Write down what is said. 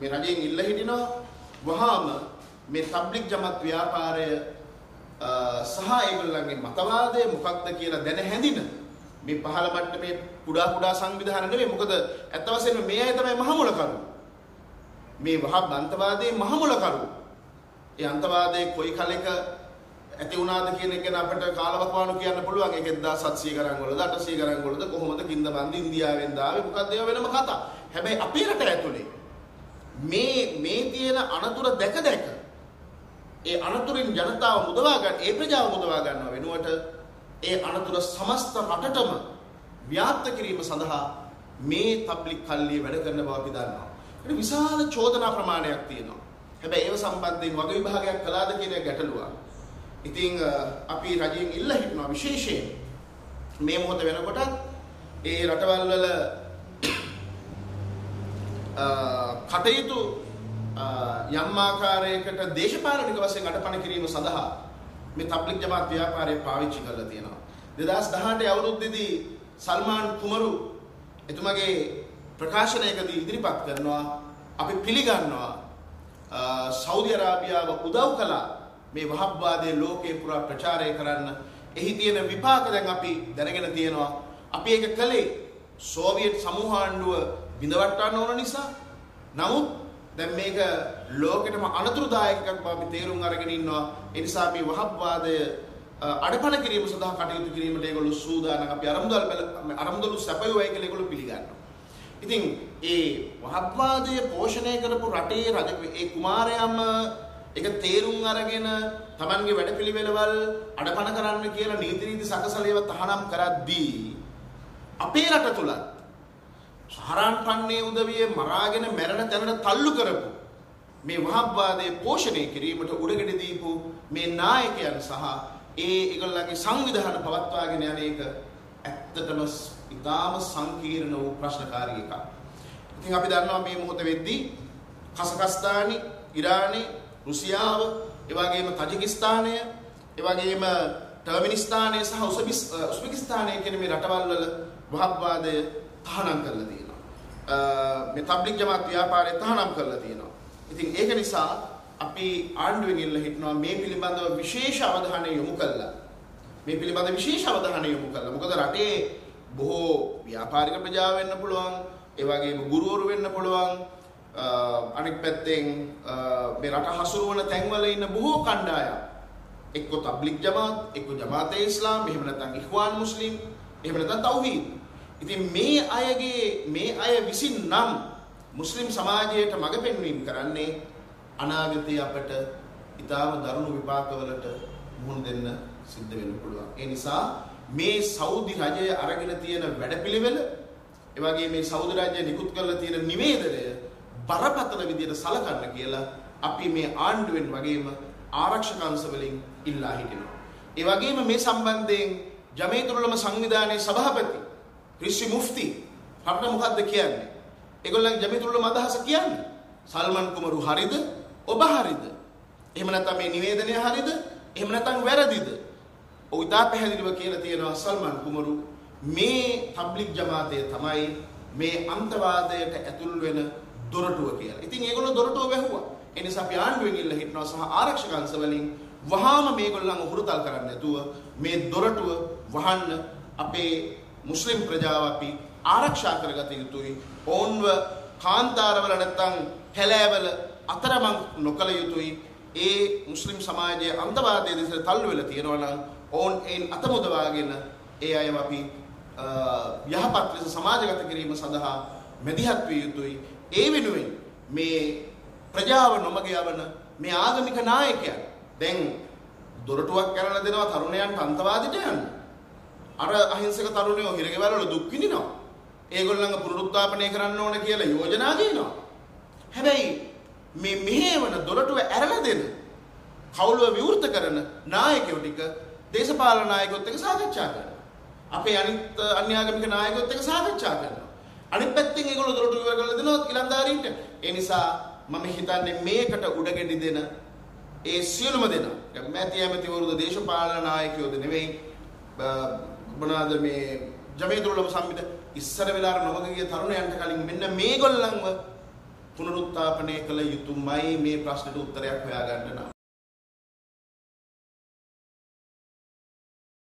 මේ රජයෙන් ඉල්ල හිටිනවා. වහාම මේ තබ්ලික් ජමත් ව්‍යාපාරය සහ ඒගොල්ලන්ගේ මතවාදය මොකක්ද කියලා දැන හැඳින මේ පහළ මට්ටමේ කුඩා කුඩා සංවිධාන නෙවෙයි. මොකද ඇත්ත වශයෙන්ම මේ අය තමයි මහමුලකරු. මේ වහබ් අන්තවාදයේ මහමුලකරු. ඒ අන්තවාදයේ කොයි කලෙක ඇති වුණාද කියන එක ගැන අපිට කාලවකවානු කියන්න පුළුවන්. ඒක 1700 ගණන් වලද 800 ගණන් වලද කොහොමද? කින්ද බන්දි ඉන්දියාවෙන් දාවේ. මොකක්ද ඒවා වෙනම කතා. හැබැයි අපේ රට ඇතුලේ මේ මේ තියෙන අනතුර දැක දැක ඒ අනතුරින් ජනතාව මුදවා ගන්න ඒ ප්‍රජාව මුදවා ගන්නව වෙනුවට ඒ අනතුර සමස්ත රටටම ව්‍යාප්ත කිරීම සඳහා මේ තබ්ලික් කල්ලිය වැඩ කරන බව අපි දන්නවා. ඒකට විශාල චෝදනා ප්‍රමාණයක් තියෙනවා. හැබැයි ඒව සම්බන්ධයෙන් වග විභාගයක් කළාද කියන ගැටලුවක්. ඉතින් අපි රජයෙන් ඉල්ල හිටනවා විශේෂයෙන් මේ මොහොත වෙනකොටත් ඒ රටවල් වල කටයුතු යම් ආකාරයකට දේශපාලනික වශයෙන් අඩපණ කිරීම සඳහා මේ තබ්ලිග් ජමාත් ව්‍යාපාරය පාවිච්චි කරලා තියෙනවා. 2018 අවුරුද්දේදී සල්මාන් කුමරු එතුමගේ ප්‍රකාශනයකදී ඉදිරිපත් කරනවා අපි පිළිගන්නවා සෞදි අරාබියාව උදව් කළා මේ වහබ්වාදයේ ලෝකේ පුරා ප්‍රචාරය කරන්න. එහි තියෙන විපාක දැන් අපි දැනගෙන තියෙනවා. අපි ඒක කළේ සෝවියට් සමූහාණ්ඩුව බිඳවට්ටන්න ඕන නිසා නමුත් දැන් මේක ලෝකෙටම අනතුරුදායක එකක් බව අපි තේරුම් අරගෙන ඉන්නවා. ඒ නිසා මේ වහබ්වාදය අඩපණ කිරීම සඳහා කටයුතු කිරීමට ඒගොල්ලෝ සූදානම්. අපි අරමුදල් අරමුදලු සැපයුවයි කියලා ඒගොල්ලෝ පිළිගන්නවා. ඉතින් ඒ වහබ්වාදය පෝෂණය කරපු රටේ රජ ඒ කුමාරයම ඒක තේරුම් අරගෙන Tamanගේ වැඩපිළිවෙළවල් අඩපණ කරන්න කියලා නීති රීති සකසලේව තහනම් කරද්දී අපේ රට තුලත් සහරාන් පන්නේ උදවිය මරාගෙන මැරෙන තැනට තල්ලු කරපු මේ වහබ්වාදයේ පෝෂණය කිරීමට උඩගෙඩ දීපු මේ නායකයන් සහ ඒ ඒගොල්ලන්ගේ සංවිධාන පවත්වාගෙන යන එක ඇත්තටම ඉතාම සංකීර්ණ වූ ප්‍රශ්නකාරී එකක්. ඉතින් අපි දන්නවා මේ මොහොත වෙද්දී කසකස්තානි, ඉරානි, රුසියාව, ඒ වගේම තජිකිස්තානය, ඒ වගේම ටර්මිනිස්තානය සහ උස්බෙකිස්තානය කියන මේ රටවල් වල වහබ්වාදය තහනම් කරලා තියෙනවා. මේ තබ්ලිග් ජමාත් ව්‍යාපාරය තහනම් කරලා තියෙනවා. ඉතින් ඒක නිසා අපි ආණ්ඩුවෙන් ඉල්ල හිටනවා මේ පිළිබඳව විශේෂ අවධානය යොමු කළා. මේ පිළිබඳ විශේෂ අවධානය යොමු කළා. මොකද රටේ බොහෝ ව්‍යාපාරික ප්‍රජාව වෙන්න පුළුවන්, ඒ වගේම ගුරුවරු වෙන්න පුළුවන්. අනෙක් පැත්තෙන් මේ රට හසුරුවන තැන්වල ඉන්න බොහෝ කණ්ඩායම් එක්ක තබ්ලිග් ජමාත්, එක්ක ජමාතේ ඉස්ලාම්, එහෙම නැත්නම් ඉඛ්වාන් මුස්ලිම්, එහෙම නැත්නම් තෞහීද් ඉතින් මේ අයගේ මේ අය විසින් නම් මුස්ලිම් සමාජයට මඟ පෙන්වීම කරන්නේ අනාගතයේ අපට ඊටාම දරුණු විපාකවලට මුහුණ දෙන්න සිද්ධ වෙන්න පුළුවන්. ඒ නිසා මේ සෞදි රජය අරගෙන තියෙන වැඩපිළිවෙල ඒ වගේ මේ සෞදි රාජ්‍ය නිකුත් කරලා තියෙන නිවේදනය බරපතල විදියට සලකන්න කියලා අපි මේ ආණ්ඩුවෙන් වගේම ආරක්ෂක අංශ වලින් ඉල්ලා හිටිනවා. ඒ වගේම මේ සම්බන්ධයෙන් ජමේතුරුලම සංවිධානයේ සභාපති රිෂි මුෆ්ති අපිට මොකද්ද කියන්නේ? ඒගොල්ලන් ජමිතුල්ලම අදහස කියන්නේ සල්මන් කුමරු හරිද? ඔබ හරිද? එහෙම නැත්නම් මේ නිවේදනය හරිද? එහෙම නැත්නම් වැරදිද? ඔව් ඉතා පැහැදිලිව කියලා තියෙනවා සල්මන් කුමරු මේ තබ්ලිග් ජමාතය තමයි මේ අන්තවාදයට ඇතුල් වෙන දොරටුව කියලා. ඉතින් ඒගොල්ලෝ දොරටුව වැහුවා. ඒ නිසා අපි ආණ්ඩුවෙන් ඉල්ල හිටනවා සහ ආරක්ෂක අංශ වලින් වහාම මේගොල්ලන් උහුරුතල් කරන්න නැතුව මේ දොරටුව වහන්න අපේ මුස්ලිම් ප්‍රජාව අපි ආරක්ෂා කරගත යුතුයි. ඔවුන්ව කාන්තාරවල නැත්තම් හැලෑවල අතරමං නොකළ යුතුයි. ඒ මුස්ලිම් සමාජයේ අන්තවාදයේ දෙසට තල්ලු වෙලා තියෙනවා නම් ඔවුන් එයින් අතමුදවාගෙන ඒ අයව අපි යහපත් ලෙස සමාජගත කිරීම සඳහා මැදිහත් විය යුතුයි. ඒ වෙනුවෙන් මේ ප්‍රජාව නොමග යවන මේ ආගමික නායකයන් දැන් දොරටුවක් කරලා දෙනවා තරුණයන්ට අන්තවාදයට යන්න. අර අහිංසක තරුණයෝ හිරගෙවල් වල දුක් විඳිනවා. ඒගොල්ලන්ව පුනරුත්ථාපනය කරන්න ඕන කියලා යෝජනා දෙනවා. හැබැයි මේ මෙහෙවන දොරටුව ඇරලා දෙන කවුළුව විවෘත කරන නායකයෝ ටික දේශපාලන නායකයොත් එක්ක සාකච්ඡා කරනවා. අපේ අනිත් අන්‍යාගමික නායකයොත් එක්ක සාකච්ඡා කරනවා. අනිත් පැත්තෙන් ඒගොල්ලෝ දොරටුව ඉවර කරලා දෙනවා ඊළඳාරීන්ට. ඒ නිසා මම හිතන්නේ මේකට උඩගෙඩි දෙන ඒ සියලුම දෙනා මැති ඇමතිවරුද දේශපාලන නායකයෝද නෙවෙයි මොනවාද මේ ජමේතුරුලම සම්මිත ඉස්සර වෙලාර නොමග ගිය තරුණයන්ට කලින් මෙන්න මේගොල්ලන්ව පුනරුත්ථාපනය කළ යුතුමයි මේ ප්‍රශ්නෙට උත්තරයක් හොයාගන්න නම්.